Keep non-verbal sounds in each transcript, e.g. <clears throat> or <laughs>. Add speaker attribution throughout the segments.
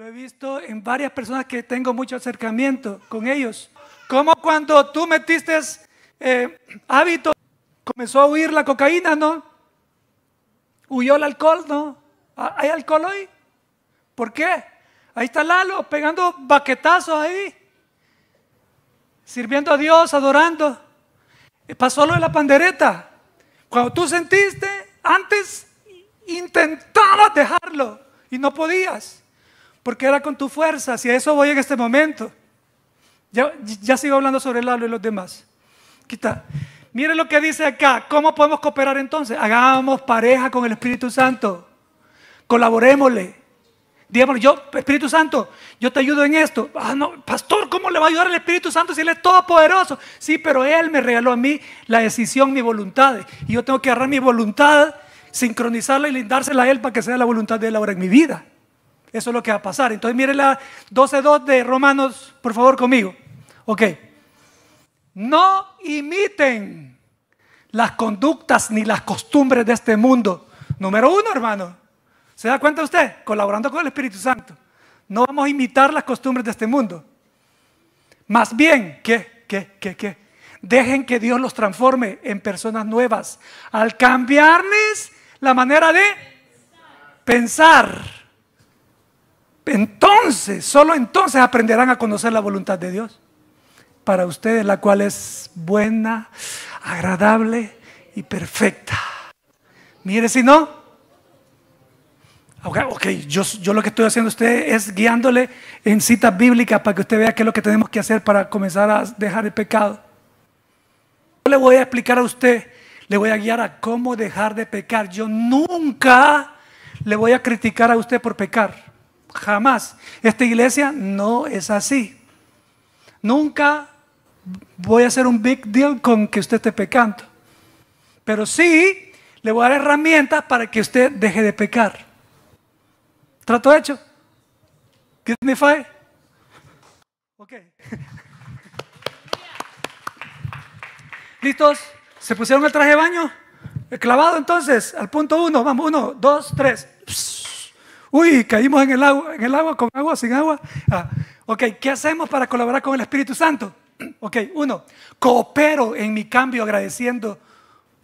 Speaker 1: Lo he visto en varias personas que tengo mucho acercamiento con ellos. Como cuando tú metiste eh, hábito, comenzó a huir la cocaína, ¿no? Huyó el alcohol, ¿no? Ah, ¿Hay alcohol hoy? ¿Por qué? Ahí está Lalo pegando baquetazos ahí, sirviendo a Dios, adorando. Pasó lo de la pandereta. Cuando tú sentiste, antes intentabas dejarlo y no podías, porque era con tu fuerza. Si a eso voy en este momento. Ya, ya sigo hablando sobre Lalo y los demás. Quita. Mire lo que dice acá. ¿Cómo podemos cooperar entonces? Hagamos pareja con el Espíritu Santo. Colaborémosle. Digámosle, yo, Espíritu Santo, yo te ayudo en esto. Ah, no, pastor, ¿cómo le va a ayudar el Espíritu Santo si Él es todopoderoso? Sí, pero Él me regaló a mí la decisión, mi voluntad. Y yo tengo que agarrar mi voluntad, sincronizarla y lindársela a Él para que sea la voluntad de Él ahora en mi vida. Eso es lo que va a pasar. Entonces, mire la 12.2 de Romanos, por favor, conmigo. Ok. No imiten las conductas ni las costumbres de este mundo. Número uno, hermano. ¿Se da cuenta usted? Colaborando con el Espíritu Santo. No vamos a imitar las costumbres de este mundo. Más bien, ¿qué? ¿Qué? ¿Qué? ¿Qué? Dejen que Dios los transforme en personas nuevas. Al cambiarles la manera de pensar. Entonces, solo entonces aprenderán a conocer la voluntad de Dios para ustedes, la cual es buena, agradable y perfecta. Mire si no. Ok, yo, yo, lo que estoy haciendo a usted es guiándole en citas bíblicas para que usted vea qué es lo que tenemos que hacer para comenzar a dejar el pecado. Yo le voy a explicar a usted, le voy a guiar a cómo dejar de pecar. Yo nunca le voy a criticar a usted por pecar. Jamás. Esta iglesia no es así. Nunca voy a hacer un big deal con que usted esté pecando. Pero sí le voy a dar herramientas para que usted deje de pecar. ¿Trato hecho? Give me five. Ok. <laughs> ¿Listos? ¿Se pusieron el traje de baño? Clavado entonces, al punto uno. Vamos, uno, dos, tres. Uy, caímos en el agua, en el agua, con agua, sin agua. Ah, ok, ¿qué hacemos para colaborar con el Espíritu Santo? <clears throat> Ok, uno, coopero en mi cambio agradeciendo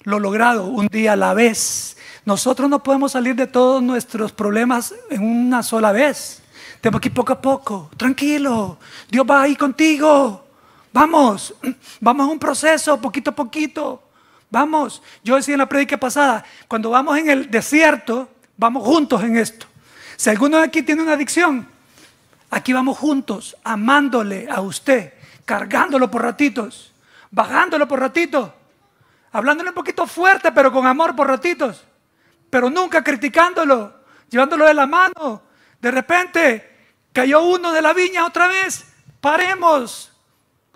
Speaker 1: lo logrado un día a la vez. Nosotros no podemos salir de todos nuestros problemas en una sola vez. Tenemos que ir poco a poco, tranquilo. Dios va ahí contigo. Vamos, <clears throat> vamos a un proceso, poquito a poquito. Vamos. Yo decía en la predica pasada, cuando vamos en el desierto, vamos juntos en esto. Si alguno de aquí tiene una adicción, aquí vamos juntos, amándole a usted cargándolo por ratitos, bajándolo por ratitos, hablándole un poquito fuerte, pero con amor por ratitos, pero nunca criticándolo, llevándolo de la mano. De repente cayó uno de la viña otra vez, paremos,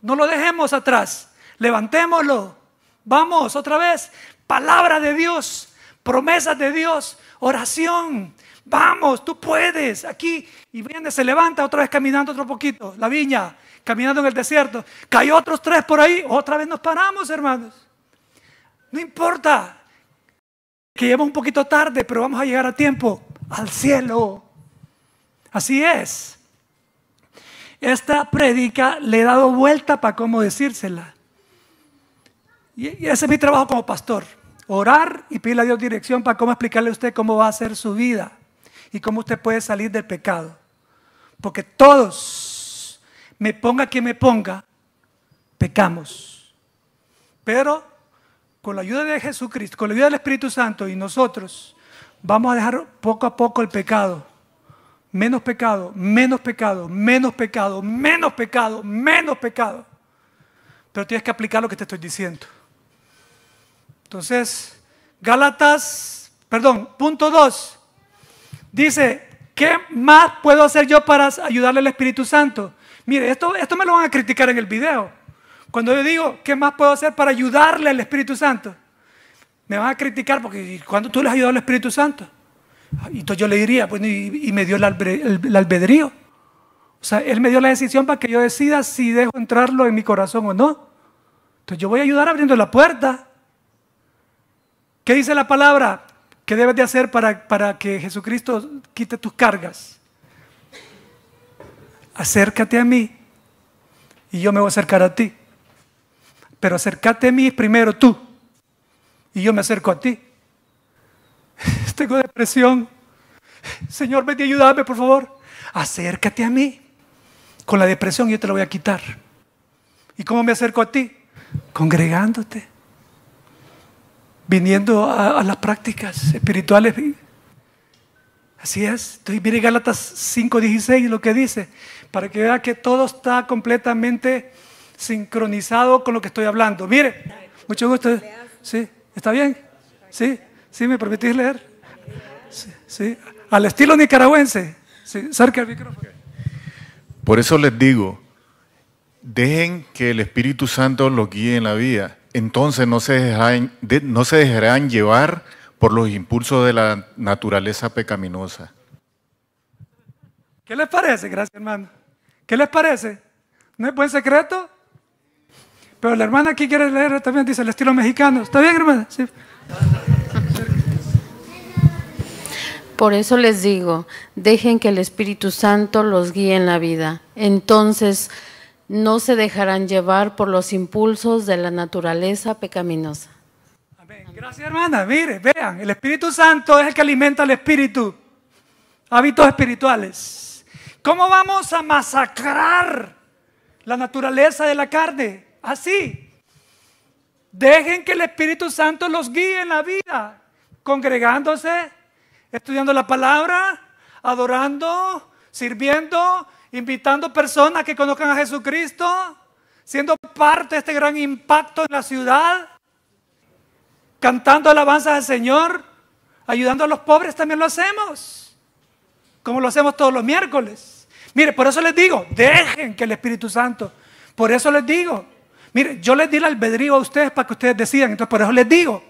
Speaker 1: no lo dejemos atrás, levantémoslo, vamos otra vez, palabra de Dios, promesas de Dios, oración. Vamos, tú puedes. Aquí y viene, se levanta otra vez caminando otro poquito, la viña caminando en el desierto. Cayó otros tres por ahí. Otra vez nos paramos, hermanos. No importa que llevemos un poquito tarde, pero vamos a llegar a tiempo al cielo. Así es. Esta prédica le he dado vuelta para cómo decírsela. Y ese es mi trabajo como pastor. Orar y pedirle a Dios dirección para cómo explicarle a usted cómo va a ser su vida y cómo usted puede salir del pecado. Porque todos me ponga que me ponga, pecamos. Pero con la ayuda de Jesucristo, con la ayuda del Espíritu Santo y nosotros, vamos a dejar poco a poco el pecado. Menos pecado, menos pecado, menos pecado, menos pecado, menos pecado. Pero tienes que aplicar lo que te estoy diciendo. Entonces, Gálatas, perdón, punto 2. Dice, ¿qué más puedo hacer yo para ayudarle al Espíritu Santo? Mire, esto, esto me lo van a criticar en el video. Cuando yo digo, ¿qué más puedo hacer para ayudarle al Espíritu Santo? Me van a criticar porque cuando tú le has ayudado al Espíritu Santo? Y entonces yo le diría, pues, y, me dio el, albedrío. O sea, Él me dio la decisión para que yo decida si dejo entrarlo en mi corazón o no. Entonces yo voy a ayudar abriendo la puerta. ¿Qué dice la palabra? ¿Qué debes de hacer para, para que Jesucristo quite tus cargas? acércate a mí y yo me voy a acercar a ti. Pero acércate a mí primero tú y yo me acerco a ti. <laughs> Tengo depresión. Señor, ven y ayúdame, por favor. Acércate a mí. Con la depresión yo te la voy a quitar. ¿Y cómo me acerco a ti? Congregándote. Viniendo a, las prácticas espirituales. Así es. Entonces, mire Gálatas 5:16 lo que dice. Para que vea que todo está completamente sincronizado con lo que estoy hablando. Mire, mucho gusto. ¿Sí? ¿Está bien? ¿Sí? ¿Sí? ¿Me permitís leer? Sí. Al estilo nicaragüense. Sí. Cerca el micrófono.
Speaker 2: Por eso les digo, dejen que el Espíritu Santo los guíe en la vida. Entonces no se dejarán, no se dejarán llevar por los impulsos de la naturaleza pecaminosa.
Speaker 1: ¿Qué les parece? Gracias, hermano. ¿Qué les parece? ¿No es buen secreto? Pero la hermana aquí quiere leer también, dice el estilo mexicano. ¿Está bien, hermana? Sí.
Speaker 3: Por eso les digo, dejen que el Espíritu Santo los guíe en la vida. Entonces no se dejarán llevar por los impulsos de la naturaleza pecaminosa.
Speaker 1: Amén. Gracias, hermana. Mire, vean, el Espíritu Santo es el que alimenta al Espíritu. Hábitos espirituales. ¿Cómo vamos a masacrar la naturaleza de la carne? así. Dejen que el Espíritu Santo los guíe en la vida, congregándose, estudiando la palabra, adorando, sirviendo, invitando personas que conozcan a Jesucristo, siendo parte de este gran impacto en la ciudad, cantando alabanzas al Señor, ayudando a los pobres también lo hacemos, como lo hacemos todos los miércoles. Mire, por eso les digo, dejen que el Espíritu Santo, por eso les digo, Mire, yo les di el albedrío a ustedes para que ustedes decidan. Entonces, por eso les digo,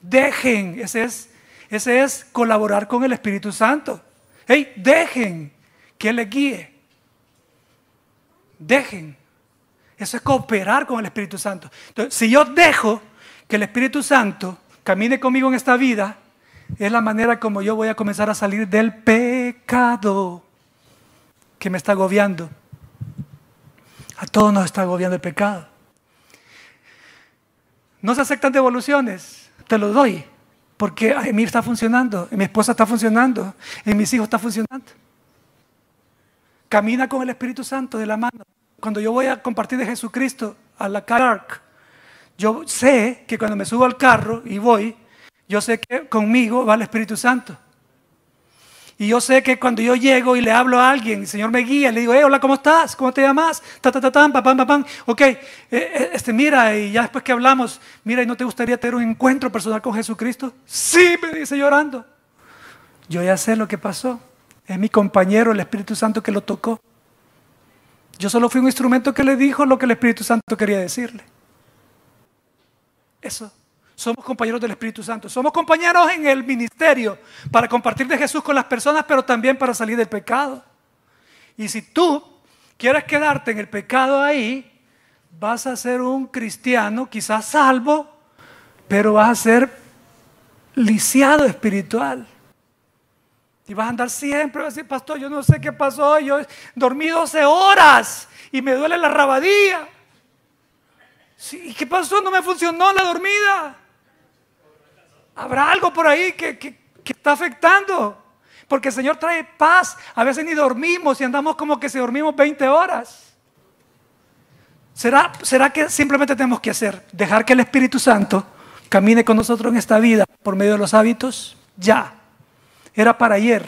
Speaker 1: dejen, ese es, ese es colaborar con el Espíritu Santo. Hey, dejen que Él les guíe. Dejen. Eso es cooperar con el Espíritu Santo. Si yo dejo que el Espíritu Santo camine conmigo en esta vida, es la manera como yo voy a comenzar a salir del pecado que me está agobiando. A todos nos está agobiando el pecado. No se aceptan devoluciones, te lo doy, porque en mí está funcionando, en mi esposa está funcionando, en mis hijos está funcionando. Camina con el Espíritu Santo de la mano. Cuando yo voy a compartir de Jesucristo a la car yo sé que cuando me subo al carro y voy, yo sé que conmigo va el Espíritu Santo. Y yo sé que cuando yo llego y le hablo a alguien, el Señor me guía, le digo, hey, hola, ¿cómo estás? ¿Cómo te llamas? Ta, ta, ta, tam, papam, papam. Ok, eh, eh, este, mira, y ya después que hablamos, mira, ¿y no te gustaría tener un encuentro personal con Jesucristo? Sí, me dice llorando. Yo ya sé lo que pasó. Es mi compañero, el Espíritu Santo, que lo tocó. Yo solo fui un instrumento que le dijo lo que el Espíritu Santo quería decirle. Eso. Somos compañeros del Espíritu Santo. Somos compañeros en el ministerio para compartir de Jesús con las personas, pero también para salir del pecado. Y si tú quieres quedarte en el pecado ahí, vas a ser un cristiano, quizás salvo, pero vas a ser lisiado espiritual. Y vas a andar siempre, vas a decir, pastor, yo no sé qué pasó, yo dormí 12 horas y me duele la rabadía. ¿Y qué pasó? No me funcionó la dormida. Habrá algo por ahí que, está afectando. Porque el Señor trae paz. A veces ni dormimos y andamos como que si dormimos 20 horas. ¿Será, ¿Será que simplemente tenemos que hacer? Dejar que el Espíritu Santo camine con nosotros en esta vida por medio de los hábitos. Ya. Era para ayer.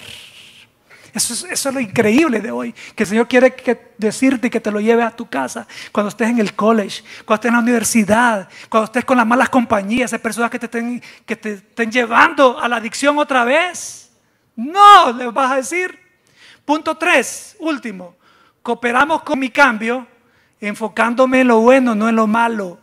Speaker 1: Eso es, lo increíble de hoy, que el Señor quiere decirte que te lo lleve a tu casa, cuando estés en el college, cuando estés en la universidad, cuando estés con las malas compañías, esas personas que te estén, llevando a la adicción otra vez. No, les vas a decir. Punto tres, último, cooperamos con mi cambio enfocándome en lo bueno, no en lo malo.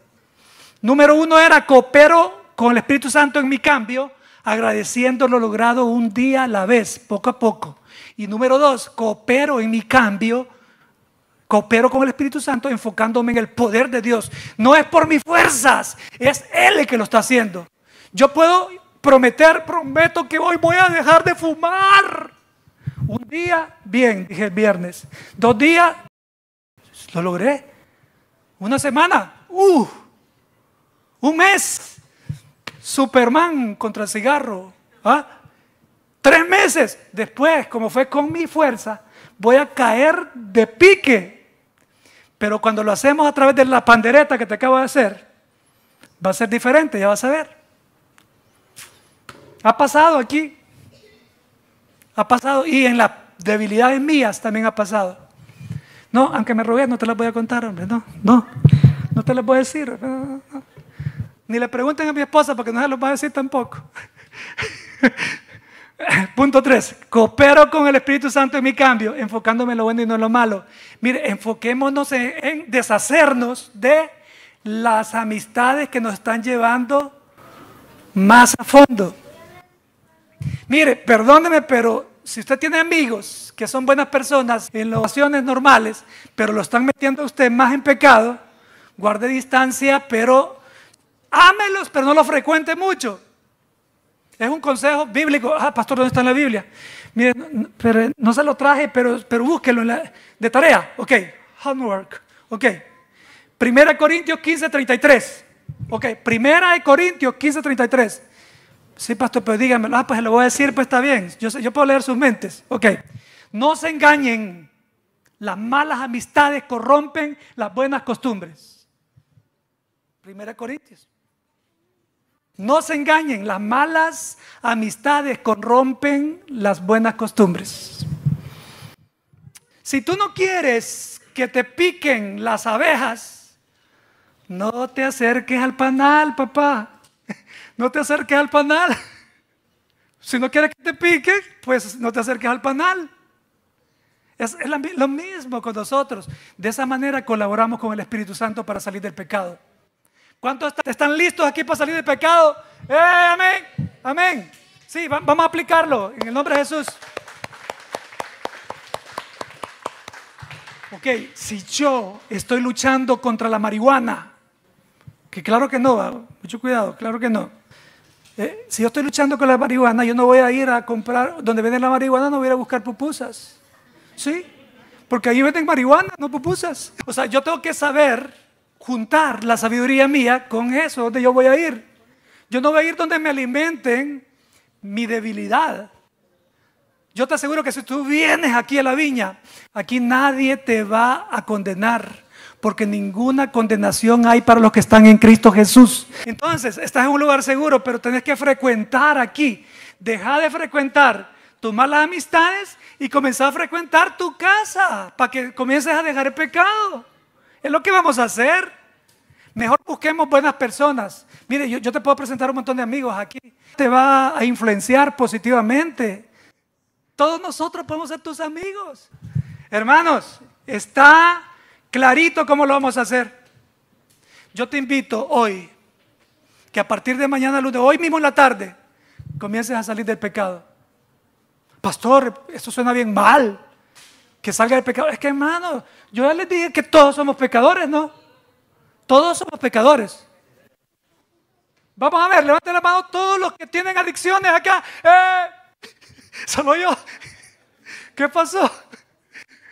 Speaker 1: Número uno era coopero con el Espíritu Santo en mi cambio, agradeciendo lo logrado un día a la vez, poco a poco. Y número dos, coopero en mi cambio, coopero con el Espíritu Santo enfocándome en el poder de Dios. No es por mis fuerzas, es Él el que lo está haciendo. Yo puedo prometer, prometo que hoy voy a dejar de fumar. Un día, bien, dije el viernes. Dos días, lo logré. Una semana, uh, un mes, Superman contra el cigarro. ¿ah? Tres meses después, como fue con mi fuerza, voy a caer de pique. Pero cuando lo hacemos a través de la pandereta que te acabo de hacer, va a ser diferente, ya vas a ver. Ha pasado aquí. Ha pasado. Y en las debilidades mías también ha pasado. No, aunque me rogué, no te las voy a contar, hombre. No, no. No te las voy a decir. Ni le pregunten a mi esposa porque no se los va a decir tampoco. <laughs> Punto 3. Coopero con el Espíritu Santo en mi cambio, enfocándome en lo bueno y no en lo malo. Mire, enfoquémonos en, deshacernos de las amistades que nos están llevando más a fondo. Mire, perdóneme, pero si usted tiene amigos que son buenas personas en las ocasiones normales, pero lo están metiendo a usted más en pecado, guarde distancia, pero ámelos, pero no lo frecuente mucho. Es un consejo bíblico. Ah, pastor, ¿dónde está en la Biblia? Mire, no se lo traje, pero, pero búsquelo de tarea. Ok, homework. Ok. Primera Corintios 15, 33. Ok, Primera de Corintios 15, 33. Sí, pastor, pero dígame. Ah, pues lo voy a decir, pues está bien. Yo, yo puedo leer sus mentes. Ok. No se engañen. Las malas amistades corrompen las buenas costumbres. Primera Corintios. No se engañen, las malas amistades corrompen las buenas costumbres. Si tú no quieres que te piquen las abejas, no te acerques al panal, papá. <laughs> No te acerques al panal. <laughs> Si no quieres que te piquen, pues no te acerques al panal. Es, lo mismo con nosotros. De esa manera colaboramos con el Espíritu Santo para salir del pecado. ¿Cuántos están listos aquí para salir del pecado? ¡Eh, amén! Amén. Sí, vamos a aplicarlo en el nombre de Jesús. Ok, si yo estoy luchando contra la marihuana, que claro que no, mucho cuidado, claro que no. Eh, si yo estoy luchando con la marihuana, yo no voy a ir a comprar, donde venden la marihuana, no voy a ir a buscar pupusas. ¿Sí? Porque ahí venden marihuana, no pupusas. O sea, yo tengo que saber juntar la sabiduría mía con eso, donde yo voy a ir. Yo no voy a ir donde me alimenten mi debilidad. Yo te aseguro que si tú vienes aquí a la viña, aquí nadie te va a condenar, porque ninguna condenación hay para los que están en Cristo Jesús. Entonces, estás en un lugar seguro, pero tenés que frecuentar aquí. Deja de frecuentar tus malas amistades y comenzar a frecuentar tu casa para que comiences a dejar el pecado. Es lo que vamos a hacer. Mejor busquemos buenas personas. Mire, yo, te puedo presentar un montón de amigos aquí. Te va a influenciar positivamente. Todos nosotros podemos ser tus amigos. Hermanos, está clarito cómo lo vamos a hacer. Yo te invito hoy que a partir de mañana, lunes, hoy mismo en la tarde, comiences a salir del pecado. Pastor, eso suena bien mal que salga del pecado. Es que hermano, yo ya les dije que todos somos pecadores, ¿no? Todos somos pecadores. Vamos a ver, levanten la mano todos los que tienen adicciones acá. Eh, <laughs> solo yo. ¿Qué pasó?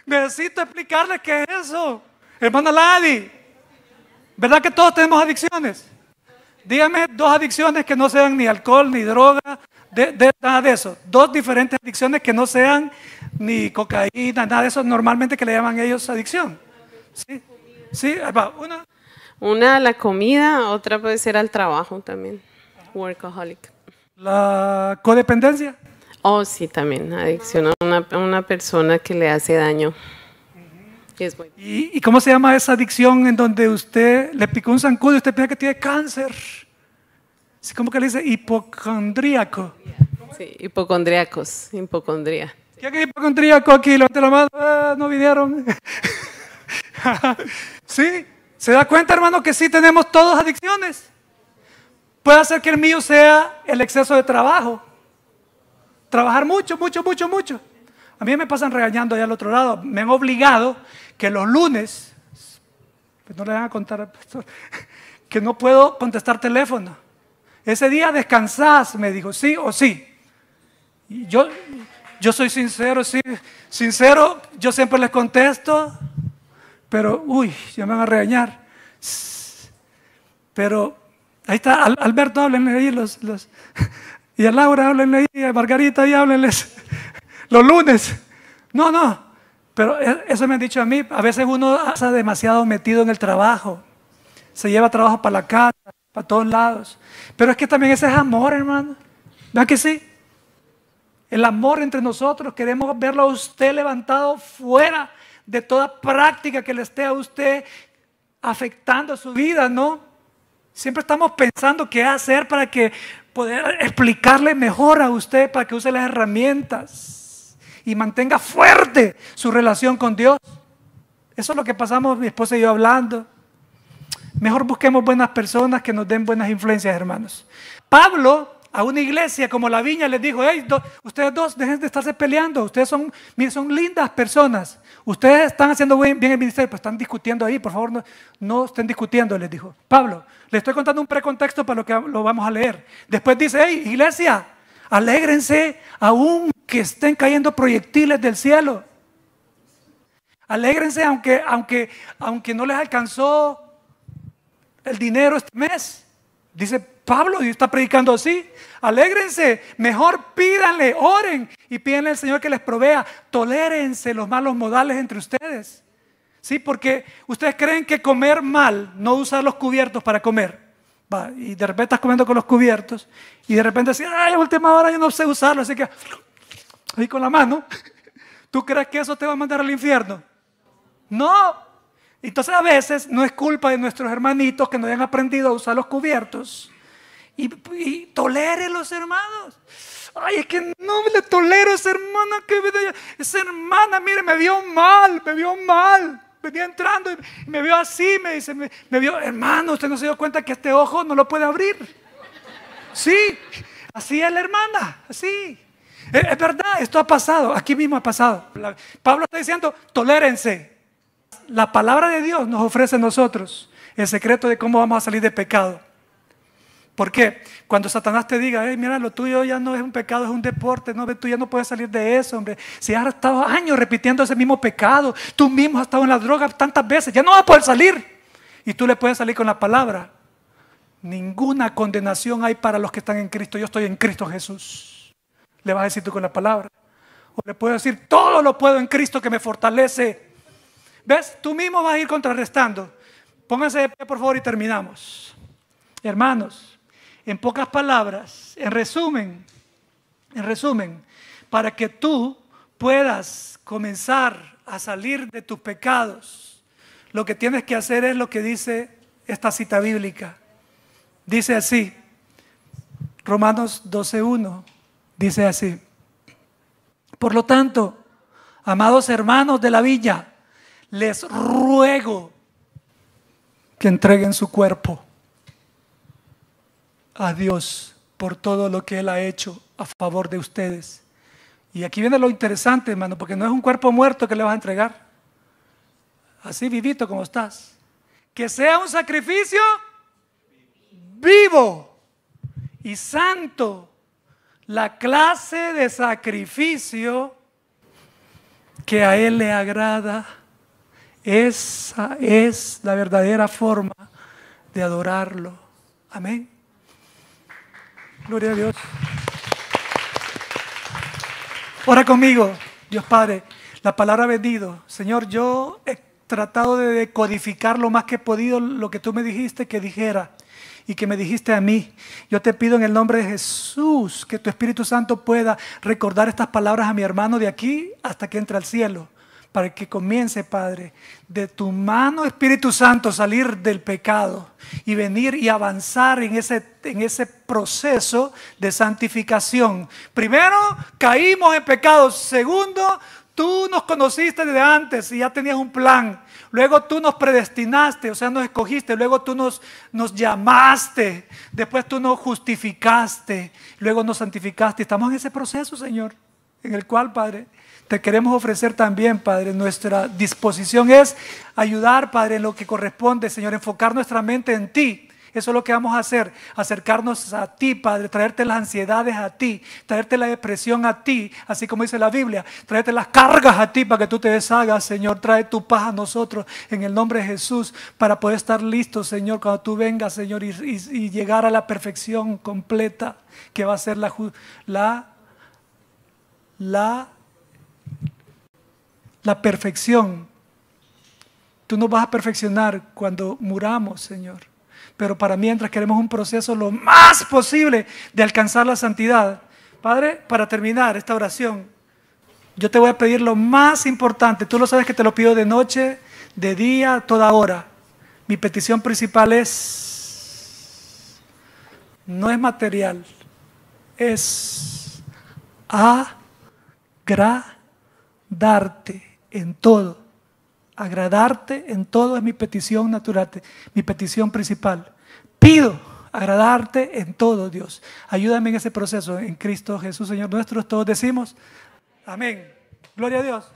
Speaker 1: Necesito explicarles qué es eso. Hermana Ladi, ¿verdad que todos tenemos adicciones? Dígame dos adicciones que no sean ni alcohol, ni droga, de, nada de eso. Dos diferentes adicciones que no sean ni cocaína, nada de eso normalmente que le llaman ellos adicción. Sí, sí,
Speaker 3: una. Una a la comida, otra puede ser al trabajo también. Workaholic.
Speaker 1: La codependencia.
Speaker 3: Oh, sí, también. Adicción a una, una persona que le hace daño.
Speaker 1: ¿Y, cómo se llama esa adicción en donde usted le picó un zancudo y usted piensa que tiene cáncer? ¿Cómo que le dice? Hipocondríaco.
Speaker 3: Sí, hipocondríacos, hipocondría.
Speaker 1: ¿Quién es hipocondríaco aquí? Levante la mano. Ah, no vinieron. <laughs> ¿Sí? ¿Se da cuenta, hermano, que sí tenemos todas adicciones? Puede ser que el mío sea el exceso de trabajo. Trabajar mucho, mucho, mucho, mucho. A mí me pasan regañando allá al otro lado. Me han obligado que los lunes, pues no le van a contar <laughs> que no puedo contestar teléfono. Ese día descansás, me dijo, sí o sí. Y yo, yo soy sincero, sí, sincero, yo siempre les contesto, pero, uy, ya me van a regañar. Pero ahí está, Alberto, háblenle ahí los, <laughs> y a Laura háblenle ahí, a Margarita ahí háblenles <laughs> los lunes. No, no, pero e, eso me han dicho a mí, a veces uno está demasiado metido en el trabajo, se lleva trabajo para la casa, para todos lados. Pero es que también ese es amor, hermano. ¿Verdad que sí? El amor entre nosotros, queremos verlo a usted levantado fuera de toda práctica que le esté a usted afectando su vida, ¿no? Siempre estamos pensando qué hacer para que poder explicarle mejor a usted, para que use las herramientas y mantenga fuerte su relación con Dios. Eso es lo que pasamos mi esposa y yo hablando. Mejor busquemos buenas personas que nos den buenas influencias, hermanos. Pablo a una iglesia como la viña les dijo, hey, ustedes dos dejen de estarse peleando, ustedes son, son lindas personas, ustedes están haciendo bien, el ministerio, pero están discutiendo ahí, por favor no, no estén discutiendo, les dijo. Pablo, le estoy contando un precontexto para lo que lo vamos a leer. Después dice, hey, iglesia, alégrense aún que estén cayendo proyectiles del cielo. Alégrense aunque, aunque, aunque no les alcanzó el dinero este mes. Dice Pablo y está predicando así. Alégrense, mejor pídanle, oren y pídanle al Señor que les provea. Tolérense los malos modales entre ustedes. Sí, porque ustedes creen que comer mal, no usar los cubiertos para comer. Va, y de repente estás comiendo con los cubiertos y de repente decís, ay, última hora yo no sé usarlo, así que ahí con la mano. <laughs> ¿Tú crees que eso te va a mandar al infierno? No, entonces a veces no es culpa de nuestros hermanitos que no hayan aprendido a usar los cubiertos. Y, tolere los hermanos. Ay, es que no le tolero a esa hermana esa hermana, mire, me vio mal, me vio mal. Venía entrando y me vio así, me dice, me, vio, hermano, usted no se dio cuenta que este ojo no lo puede abrir. Sí, así es la hermana, así. Es, es verdad, esto ha pasado, aquí mismo ha pasado. Pablo está diciendo, tolérense, la palabra de Dios nos ofrece a nosotros el secreto de cómo vamos a salir de pecado. ¿Por qué? Cuando Satanás te diga, mira, lo tuyo ya no es un pecado, es un deporte, no, tú ya no puedes salir de eso, hombre. Si has estado años repitiendo ese mismo pecado, tú mismo has estado en la droga tantas veces, ya no vas a poder salir. Y tú le puedes salir con la palabra. Ninguna condenación hay para los que están en Cristo. Yo estoy en Cristo Jesús. Le vas a decir tú con la palabra. O le puedes decir, todo lo puedo en Cristo que me fortalece. ¿Ves? Tú mismo vas a ir contrarrestando. Pónganse de pie, por favor, y terminamos. Hermanos, en pocas palabras, en resumen, en resumen, para que tú puedas comenzar a salir de tus pecados, lo que tienes que hacer es lo que dice esta cita bíblica. Dice así, Romanos 12.1, dice así. Por lo tanto, amados hermanos de la villa, les ruego que entreguen su cuerpo a Dios por todo lo que Él ha hecho a favor de ustedes. Y aquí viene lo interesante, hermano, porque no es un cuerpo muerto que le vas a entregar. Así vivito como estás. Que sea un sacrificio vivo y santo. La clase de sacrificio que a Él le agrada. Esa es la verdadera forma de adorarlo. Amén. Gloria a Dios. Ora conmigo, Dios Padre. La palabra vendido. Señor, yo he tratado de decodificar lo más que he podido lo que tú me dijiste que dijera y que me dijiste a mí. Yo te pido en el nombre de Jesús que tu Espíritu Santo pueda recordar estas palabras a mi hermano de aquí hasta que entre al cielo para que comience, Padre, de tu mano, Espíritu Santo, salir del pecado y venir y avanzar en ese, en ese proceso de santificación. Primero, caímos en pecado. Segundo, tú nos conociste desde antes y ya tenías un plan. Luego tú nos predestinaste, o sea, nos escogiste. Luego tú nos, nos llamaste. Después tú nos justificaste. Luego nos santificaste. Estamos en ese proceso, Señor, en el cual, Padre, te queremos ofrecer también, Padre, nuestra disposición es ayudar, Padre, en lo que corresponde, Señor, enfocar nuestra mente en ti, Eso es lo que vamos a hacer, acercarnos a ti, Padre, traerte las ansiedades a ti, traerte la depresión a ti, así como dice la Biblia, traerte las cargas a ti para que tú te deshagas, Señor. Trae tu paz a nosotros en el nombre de Jesús para poder estar listos, Señor, cuando tú vengas, Señor, y, llegar a la perfección completa que va a ser la, la, la, la perfección. Tú nos vas a perfeccionar cuando muramos, Señor. Pero para mientras queremos un proceso lo más posible de alcanzar la santidad. Padre, para terminar esta oración, yo te voy a pedir lo más importante. Tú lo sabes que te lo pido de noche, de día, toda hora. Mi petición principal es, no es material, es agradarte en todo. Agradarte en todo es mi petición natural, mi petición principal. Pido agradarte en todo, Dios. Ayúdame en ese proceso, en Cristo Jesús, Señor nuestro. Todos decimos, amén. Gloria a Dios.